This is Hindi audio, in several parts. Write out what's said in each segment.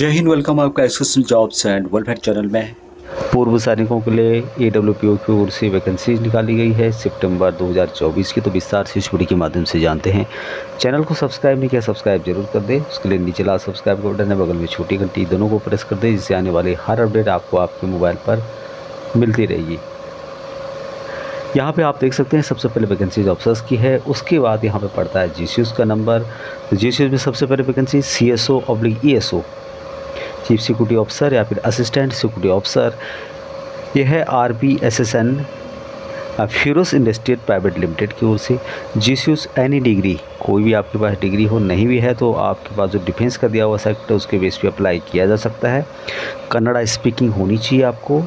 जय हिंद वेलकम आपका association jobs and welfare channel में पूर्व सैनिकों के लिए ए डब्ल्यू पी ओ की ओर से वैकेंसी निकाली गई है। सितंबर 2024 की तो विस्तार से इस वीडियो के माध्यम से जानते हैं। चैनल को सब्सक्राइब नहीं किया सब्सक्राइब ज़रूर कर दें। उसके लिए नीचे लाल सब्सक्राइब का बटन है। बगल में छोटी घंटी दोनों को प्रेस कर दें, जिससे आने वाले हर अपडेट आपको आपके मोबाइल पर मिलती रहेगी। यहाँ पे आप देख सकते हैं, सबसे पहले वैकेंसी ऑफिसर्स की है। उसके बाद यहाँ पे पड़ता है जी का नंबर जी में सबसे पहले vacancy C S O oblique E S O chief security officer या फिर असिस्टेंट सिक्योरिटी ऑफिसर, यह है R B S S N ferrous industrial private limited की ओर से जिस एनी डिग्री कोई भी आपके पास डिग्री हो, नहीं भी है तो आपके पास जो डिफेंस का दिया हुआ सेक्टर उसके बेस पे अप्लाई किया जा सकता है। कन्नड़ा स्पीकिंग होनी चाहिए आपको।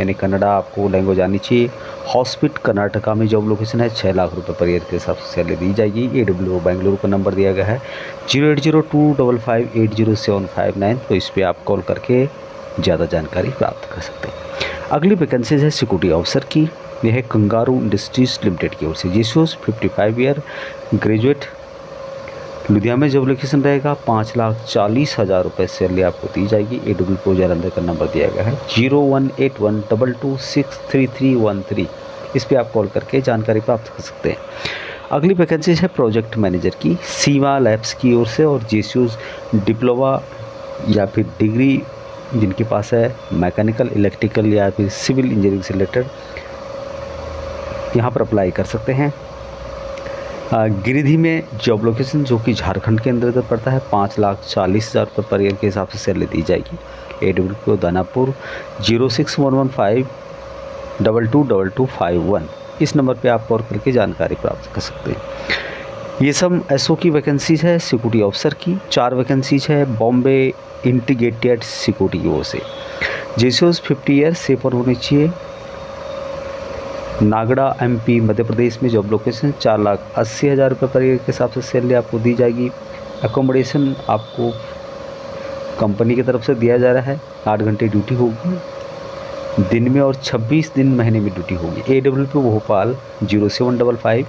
यानी कन्नड़ा आपको लैंग्वेज आनी चाहिए। हॉस्पिट कर्नाटका में जॉब लोकेशन है छः लाख रुपए पर ईयर के हिसाब से सैलरी दी जाएगी। ए डब्ल्यू बेंगलुरु का नंबर दिया गया है। Zero eight zero two double five eight zero seven five nine तो इस पर आप कॉल करके ज़्यादा जानकारी प्राप्त कर सकते हैं। अगली वैकेंसीज है सिक्योरिटी ऑफिसर की। यह है कंगारू इंडस्ट्रीज़ लिमिटेड की ओर से। Fifty five year graduate Ludhiana में जब लोकेशन रहेगा, पाँच लाख चालीस हज़ार रुपये सैलरी आपको दी जाएगी। ए डब्ल्यू पी अंदर का नंबर दिया गया है। Zero one eight one double two six three three one three. इस पर आप कॉल करके जानकारी प्राप्त कर सकते हैं। अगली वैकेंसी है प्रोजेक्ट मैनेजर की। सीमा लैब्स की ओर से और जे डिप्लोमा या फिर डिग्री जिनके पास है मैकेनिकल इलेक्ट्रिकल या फिर सिविल इंजीनियरिंग से रिलेटेड यहाँ पर अप्लाई कर सकते हैं। गिरिधि में जॉब लोकेशन जो कि झारखंड के अंतर्गत पड़ता है, पाँच लाख चालीस हज़ार रुपये पर ईयर के हिसाब से सैलरी दी जाएगी। A W P Danapur zero six one one five double two double two five one इस नंबर पे आप कॉल करके जानकारी प्राप्त कर सकते हैं। ये सब एसओ की वैकेंसीज है सिक्योरिटी ऑफिसर की, चार वैकेंसीज है बॉम्बे इंटीग्रेटेड सिक्योरिटी की ओर से। जैसे फिफ्टी ईयर सेफर होने चाहिए। नागड़ा एमपी मध्य प्रदेश में जॉब लोकेशन चार लाख अस्सी हज़ार रुपये पर ईयर के हिसाब से सैलरी आपको दी जाएगी। एकोमोडेशन आपको कंपनी की तरफ़ से दिया जा रहा है। आठ घंटे ड्यूटी होगी। दिन में और 26 दिन महीने में ड्यूटी होगी। A W P Bhopal zero seven double five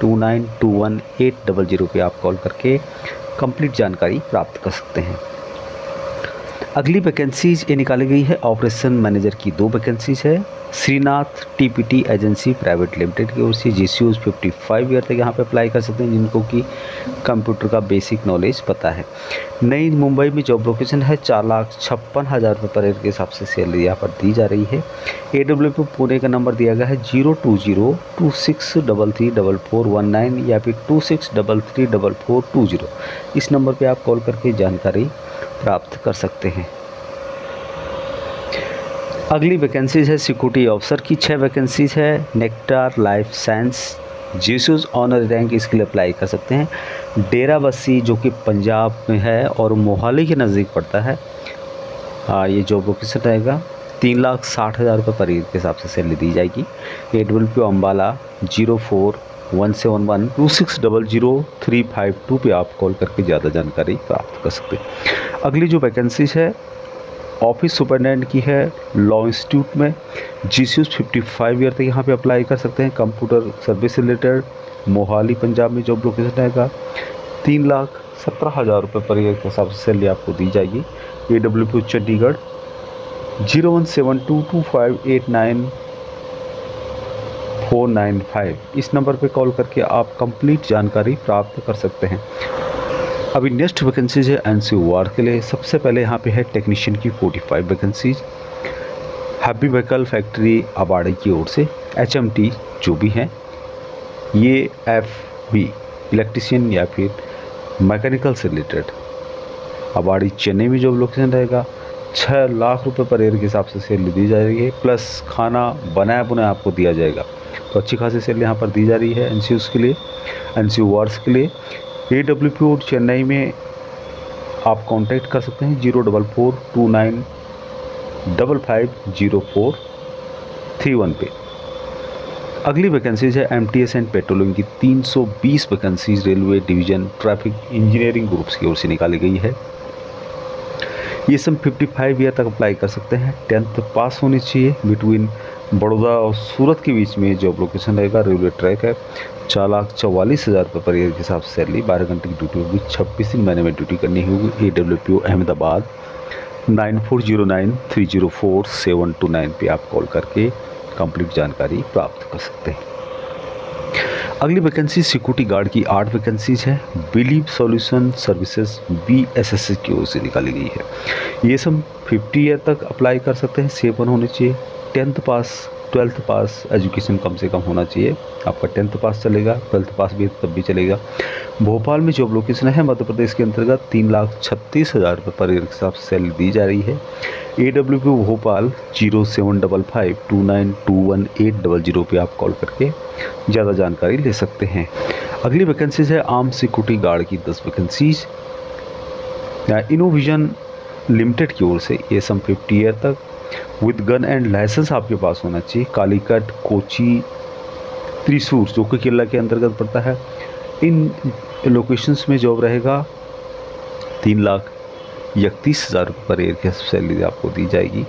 two nine two one eight double zero पे आप कॉल करके कंप्लीट जानकारी प्राप्त कर सकते हैं। अगली वैकेंसीज ये निकाली गई है। ऑपरेशन मैनेजर की दो वैकेंसीज है। Shrinath TPT agency private limited की ओर से G C use fifty five year तक यहाँ पे अप्लाई कर सकते हैं, जिनको कि कंप्यूटर का बेसिक नॉलेज पता है। नई मुंबई में जॉब लोकेशन है, चार लाख छप्पन हज़ार रुपये पर के हिसाब से सैलरी यहाँ पर दी जा रही है। ए डब्ल्यू पी पुणे का नंबर दिया गया है zero two zero two six double three double four one nine या फिर two six double three double four two zero इस नंबर पर आप कॉल करके जानकारी प्राप्त कर सकते हैं। अगली वैकेंसीज है सिक्योरिटी ऑफिसर की छः वैकेंसीज है nectar life science Jesus honour rank इसके लिए अप्लाई कर सकते हैं। डेरा बस्सी जो कि पंजाब में है और मोहाली के नज़दीक पड़ता है आ, ये जॉब लोकेशन रहेगा। तीन लाख साठ हज़ार रुपये पर ईयर के हिसाब से सैलरी दी जाएगी। A double P Ambala zero four one seven one two six double zero three five two पर आप कॉल करके ज़्यादा जानकारी प्राप्त कर सकते हैं। अगली जो वैकेंसीज है ऑफ़िस सुपरडेंट की है लॉ इंस्टीट्यूट में G C fifty five year तक यहाँ पे अप्लाई कर सकते हैं। Computer service related Mohali Punjab में जॉब लोकेशन रहेगा। तीन लाख सत्रह हज़ार रुपये पर ईयर के हिसाब से सैलरी आपको दी जाएगी। A W P Chandigarh zero one seven two two five eight nine four nine five. इस नंबर पे कॉल करके आप कंप्लीट जानकारी प्राप्त कर सकते हैं। अभी नेक्स्ट वैकेंसीज है एन सी वार के लिए। सबसे पहले यहाँ पे है टेक्नीशियन की 45 vacancies. Happy vehicle factory Avadi की ओर से एचएमटी जो भी हैं, ये एफ़ बी इलेक्ट्रीशियन या फिर मैकेनिकल से रिलेटेड। अबाड़ी चेन्नई में जो लोकेशन रहेगा छः लाख रुपए पर ईयर के हिसाब से सैलरी दी जा रही है, प्लस खाना बनाया बुनाया आपको दिया जाएगा। तो अच्छी खासी सैलरी यहाँ पर दी जा रही है एन के लिए एन वार्स के लिए। ए डब्ल्यू चेन्नई में आप कांटेक्ट कर सकते हैं zero double four two nine double five zero four three one पे। अगली वैकेंसीज है M T S and patrolling की। 320 vacancies railway division traffic engineering groups की ओर से निकाली गई है। ये सब 55 ईयर तक अप्लाई कर सकते हैं। टेंथ पास होनी चाहिए। बिटवीन बड़ौदा और सूरत के बीच में जॉब लोकेशन रहेगा रेलवे ट्रैक है। चार लाख चौवालीस हज़ार रुपये पर ईयर के हिसाब से सैलरी बारह घंटे की ड्यूटी होगी। छब्बीस दिन महीने में ड्यूटी करनी होगी। A W P Ahmedabad nine four zero nine three zero four seven two nine पर आप कॉल करके कंप्लीट जानकारी प्राप्त कर सकते हैं। अगली वैकेंसी सिक्योरिटी गार्ड की आठ वैकेंसीज है। Believe solution services B S S S की ओर से निकाली गई है। ये सब फिफ्टी ईयर तक अप्लाई कर सकते हैं। सेवन होने चाहिए। Tenth pass twelfth pass education कम से कम होना चाहिए। आपका टेंथ पास चलेगा, ट्वेल्थ पास भी तब भी चलेगा। भोपाल में जॉब लोकेशन है मध्य प्रदेश के अंतर्गत। तीन लाख छत्तीस हज़ार रुपये पर ईयर के हिसाब सैलरी दी जा रही है। A W P Bhopal zero seven double five two nine two one eight double zero पर आप कॉल करके ज़्यादा जानकारी ले सकते हैं। अगली वैकेंसीज है आर्म सिक्योरिटी गार्ड की दस वैकेंसीज। इनोविजन लिमिटेड की ओर से ये सम फिफ्टी ईयर तक विद गन एंड लाइसेंस आपके पास होना चाहिए। कालीकट, कोची, त्रिशूर, जो कि किला के अंतर्गत पड़ता है। इन लोकेशंस में जॉब रहेगा। तीन लाख इकतीस हज़ार पर एयर की सैलरी आपको दी जाएगी।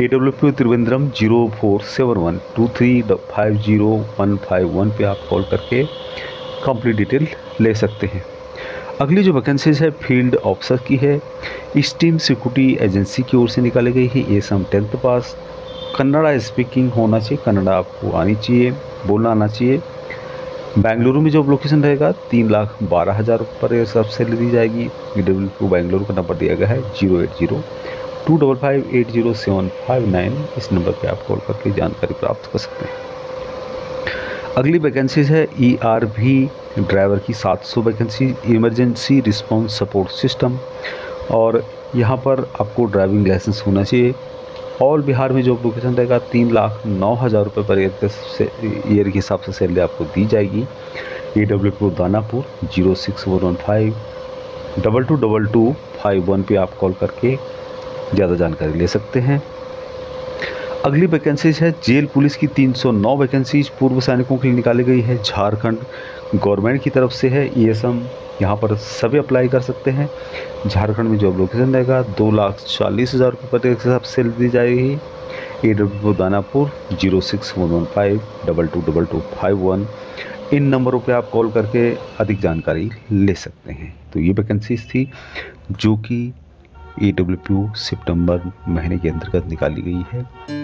A W P Trivandrum zero four seven one two three five zero one five one पर आप कॉल करके कंप्लीट डिटेल ले सकते हैं। अगली जो वैकेंसीज है फ़ील्ड ऑफिसर की है। स्टीम सिक्योरिटी एजेंसी की ओर से निकाली गई है। ये सम टेंथ पास कन्नड़ा स्पीकिंग होना चाहिए। कन्नड़ा आपको आनी चाहिए, बोलना आना चाहिए। बेंगलुरु में जॉब लोकेशन रहेगा। तीन लाख बारह हज़ार पर सब सैलरी जाएगी। डब्ल्यू को बेंगलुरु का नंबर दिया गया है। Zero eight zero, two double five eight zero seven five nine. इस नंबर पर आप कॉल करके जानकारी प्राप्त कर सकते हैं। अगली वैकेंसीज है। ई आर भी ड्राइवर की 700 vacancy, emergency response support system और यहाँ पर आपको ड्राइविंग लाइसेंस होना चाहिए। ऑल बिहार में जो लोकेशन रहेगा तीन लाख नौ हज़ार रुपये पर ईयर से, ईयर के हिसाब से सैलरी आपको दी जाएगी। A W P Danapur zero six one one five, double two double two five one पे आप कॉल करके ज़्यादा जानकारी ले सकते हैं। अगली वैकेंसीज है, जेल पुलिस की 309 वैकेंसीज पूर्व सैनिकों के लिए निकाली गई है। झारखंड गवर्नमेंट की तरफ़ से है ये सब यहाँ पर सभी अप्लाई कर सकते हैं। झारखंड में जॉब लोकेशन रहेगा, दो लाख चालीस हज़ार रुपये पर हिसाब से दी जाएगी। A W Danapur, zero six one one five, double two double two five one. इन नंबरों पे आप कॉल करके अधिक जानकारी ले सकते हैं। तो ये वैकेंसीज थी, जो कि ए डब्ल्यू सितंबर महीने के अंतर्गत निकाली गई है।